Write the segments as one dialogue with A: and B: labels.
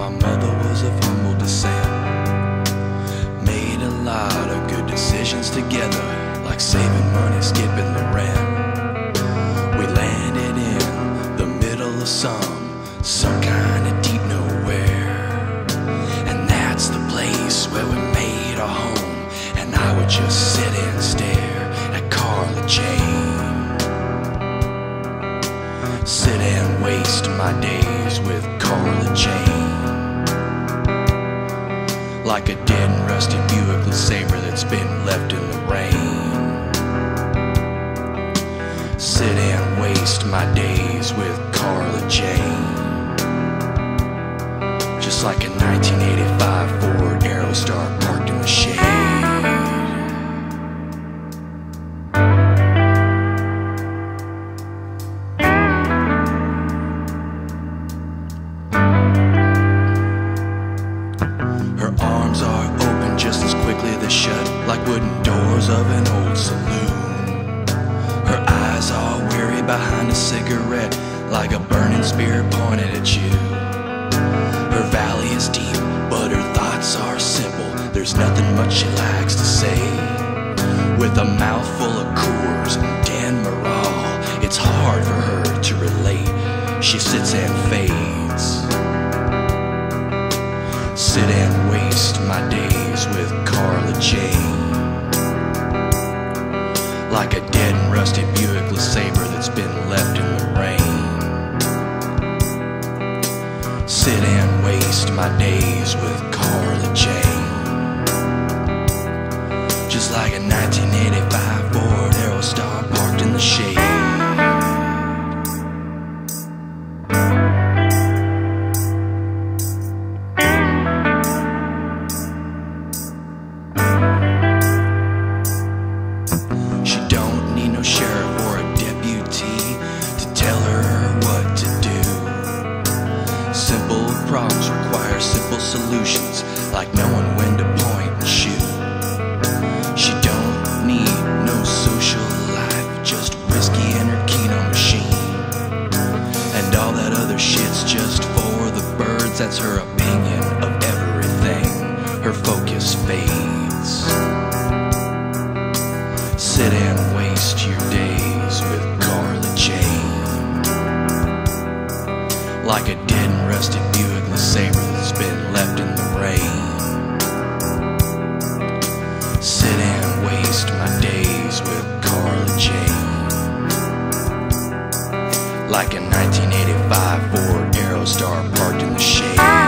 A: my mother was of humble descent. Made a lot of good decisions together, like saving money, skipping the rent. We landed in the middle of some, some kind of deep nowhere. And that's the place where we made our home. And I would just sit and stare at Carla Jane. Sit and waste my days with Carla Jane. Like a dead and rusty Buick LeSabre that's been left in the rain. Sit and waste my days with Carla Jane. Just like a 1985 Ford Aerostar like wooden doors of an old saloon. Her eyes are weary behind a cigarette, like a burning spear pointed at you. Her valley is deep, but her thoughts are simple. There's nothing much she likes to say. With a mouthful of Coors and Demerol, it's hard for her to relate. She sits and and waste my days with Carla Jane. Like a dead and rusty Buick LeSabre that's been left in the rain. Sit and waste my days with problems require simple solutions, like knowing when to point and shoot. She don't need no social life, just whiskey and her Keno machine. And all that other shit's just for the birds, that's her opinion of everything. Her focus fades. Sit and waste your days with Carla Jane. Like a dead and rusted Buick LeSabre that's been left in the rain. Sit and waste my days with Carla Jane. Like a 1985 Ford Aerostar parked in the shade.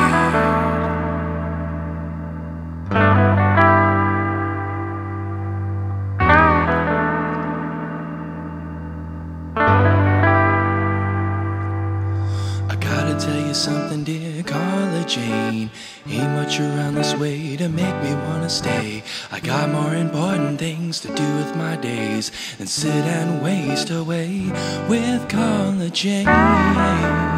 A: Tell you something, dear Carla Jane. Ain't much around this way to make me wanna stay. I got more important things to do with my days than sit and waste away with Carla Jane.